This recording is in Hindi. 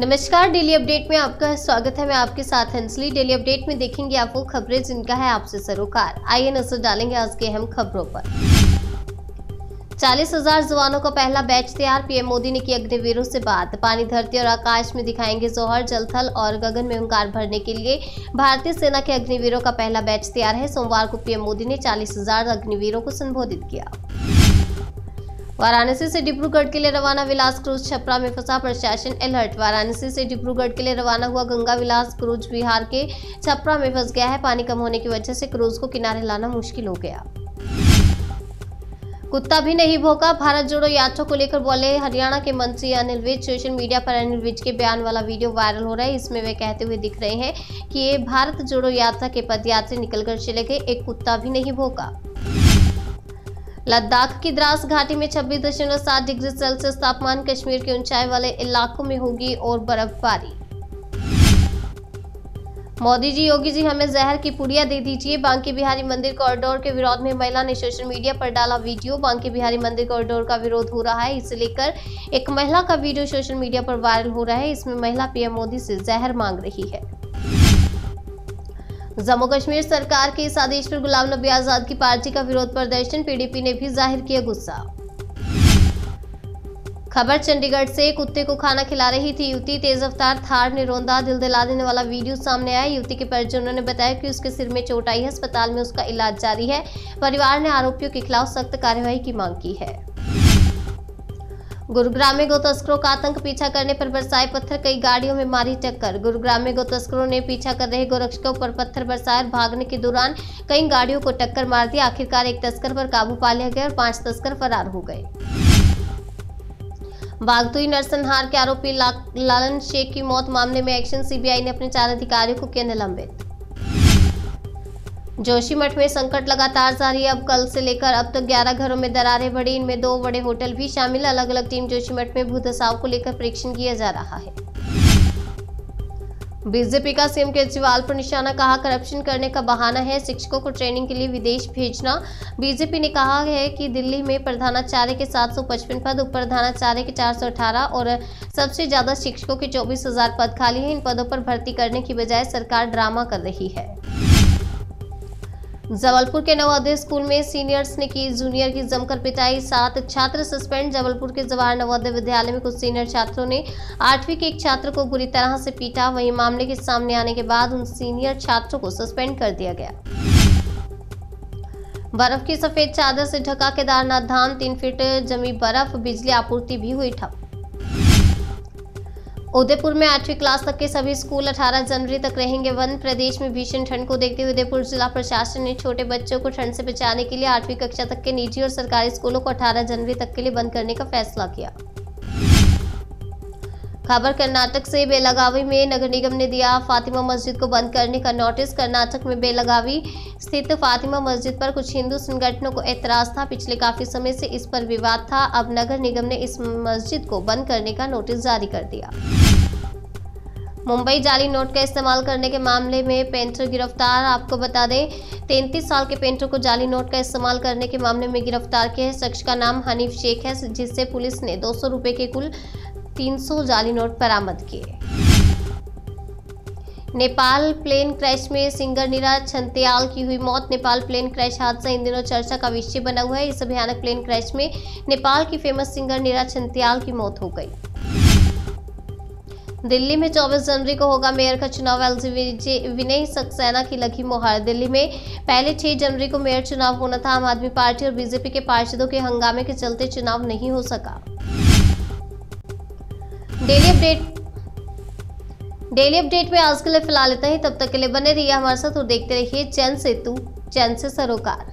नमस्कार डेली अपडेट में आपका स्वागत है। मैं आपके साथ हंसली। डेली अपडेट में देखेंगे आप वो खबरें जिनका है आपसे सरोकार। आइए नज़र डालेंगे आज के अहम खबरों पर। चालीस हज़ार जवानों का पहला बैच तैयार, पीएम मोदी ने की अग्निवीरों से बात। पानी, धरती और आकाश में दिखाएँगे जोहर, जल, थल और गगन में हुंकार भरने के लिए भारतीय सेना के अग्निवीरों का पहला बैच तैयार है। सोमवार को पीएम मोदी ने चालीस हज़ार अग्निवीरों को संबोधित किया। वाराणसी से डिब्रूगढ़ के लिए रवाना विलास क्रूज, छपरा में फंसा प्रशासन अलर्ट। वाराणसी से डिब्रूगढ़ के लिए रवाना हुआ गंगा विलास क्रूज बिहार के छपरा में फंस गया है। पानी कम होने की वजह से क्रूज को किनारे लाना मुश्किल हो गया। कुत्ता भी नहीं भोंका। भारत जोड़ो यात्रा को लेकर बोले हरियाणा के मंत्री अनिल विज। सोशल मीडिया पर अनिल विज के बयान वाला वीडियो वायरल हो रहा है। इसमें वे कहते हुए दिख रहे हैं कि ये भारत जोड़ो यात्रा के पदयात्री निकलकर चले गए। एक कुत्ता भी नहीं भोंका। लद्दाख की द्रास घाटी में 26.7 डिग्री सेल्सियस तापमान कश्मीर के ऊंचाई वाले इलाकों में होगी और बर्फबारी। मोदी जी योगी जी हमें जहर की पुड़िया दे दीजिए। बांके बिहारी मंदिर कॉरिडोर के विरोध में महिला ने सोशल मीडिया पर डाला वीडियो। बांके बिहारी मंदिर कॉरिडोर का विरोध हो रहा है। इसे लेकर एक महिला का वीडियो सोशल मीडिया पर वायरल हो रहा है। इसमें महिला पीएम मोदी से जहर मांग रही है। जम्मू कश्मीर सरकार के इस आदेश पर गुलाम नबी आज़ाद की पार्टी का विरोध प्रदर्शन, पीडीपी ने भी ज़ाहिर किया गुस्सा। खबर, चंडीगढ़ से कुत्ते को खाना खिला रही थी युवती। तेज अवतार थार ने रोंदा दिल दिला देने वाला वीडियो सामने आया। युवती के परिजनों ने बताया कि उसके सिर में चोट आई है, अस्पताल में उसका इलाज जारी है। परिवार ने आरोपियों के खिलाफ सख्त कार्यवाही की मांग की है। गुरुग्राम में गो तस्करों का आतंक पीछा करने पर बरसाए पत्थर कई गाड़ियों में मारी टक्कर। गुरुग्राम में गो तस्करों ने पीछा कर रहे गोरक्षकों पर पत्थर बरसाए और भागने के दौरान कई गाड़ियों को टक्कर मार दी आखिरकार एक तस्कर पर काबू पा लिया गया और पाँच तस्कर फरार हो गए। बागतुई नरसंहार के आरोपी ला, लालन शेख की मौत। मामले में एक्शन सीबीआई ने अपने चार अधिकारियों को किया निलंबित। जोशीमठ में संकट लगातार जारी है। अब कल से लेकर अब तक तो 11 घरों में दरारें बढ़ी। इनमें दो बड़े होटल भी शामिल। अलग अलग टीम जोशीमठ में भूदसाव को लेकर परीक्षण किया जा रहा है। बीजेपी का सीएम केजरीवाल पर निशाना कहा करप्शन करने का बहाना है। शिक्षकों को ट्रेनिंग के लिए विदेश भेजना। बीजेपी ने कहा है कि दिल्ली में प्रधानाचार्य के 755 पद उप प्रधानाचार्य के 418 और सबसे ज़्यादा शिक्षकों के 24,000 पद खाली हैं। इन पदों पर भर्ती करने की बजाय सरकार ड्रामा कर रही है। जबलपुर के नवोदय स्कूल में सीनियर्स ने की जूनियर की जमकर पिटाई। सात छात्र सस्पेंड। जबलपुर के जवाहर नवोदय विद्यालय में कुछ सीनियर छात्रों ने आठवीं के एक छात्र को बुरी तरह से पीटा। वहीं मामले के सामने आने के बाद उन सीनियर छात्रों को सस्पेंड कर दिया गया। बर्फ़ की सफ़ेद चादर से ढका केदारनाथ धाम। तीन फीट जमी बर्फ़। बिजली आपूर्ति भी हुई ठप। उदयपुर में आठवीं क्लास तक के सभी स्कूल 18 जनवरी तक रहेंगे बंद। प्रदेश में भीषण ठंड को देखते हुए उदयपुर जिला प्रशासन ने छोटे बच्चों को ठंड से बचाने के लिए आठवीं कक्षा तक के निजी और सरकारी स्कूलों को 18 जनवरी तक के लिए बंद करने का फैसला किया। खबर, कर्नाटक से बेलगावी में नगर निगम ने दिया फातिमा मस्जिद को बंद करने का नोटिस। कर्नाटक में बेलगावी स्थित फातिमा मस्जिद पर कुछ हिंदू संगठनों को एतराज़ था। पिछले काफ़ी समय से इस पर विवाद था। अब नगर निगम ने इस मस्जिद को बंद करने का नोटिस जारी कर दिया। मुंबई जाली नोट का इस्तेमाल करने के मामले में पेंटर गिरफ़्तार। आपको बता दें, तैंतीस साल के पेंटर को जाली नोट का इस्तेमाल करने के मामले में गिरफ़्तार किया है। शख्स का नाम हनीफ शेख है, जिससे पुलिस ने दो सौ के कुल 300 जाली नोट बरामद किए। नेपाल प्लेन क्रैश में सिंगर नीरा छंतियाल की हुई मौत। नेपाल प्लेन क्रैश हादसा इन दिनों चर्चा का विषय बना हुआ है। इस भयानक प्लेन क्रैश में नेपाल की फ़ेमस सिंगर नीरा छंतियाल की मौत हो गई। दिल्ली में 24 जनवरी को होगा मेयर का चुनाव। एलजी विनय सक्सेना की लगी मोहर। दिल्ली में पहले 6 जनवरी को मेयर चुनाव होना था। आम आदमी पार्टी और बीजेपी के पार्षदों के हंगामे के चलते चुनाव नहीं हो सका। डेली अपडेट डेली अपडेट में आज के लिए फ़िलहाल इतना ही। तब तक के लिए बने रहिए हमारे साथ और देखते रहिए चैन सेतु, चैन से सरोकार।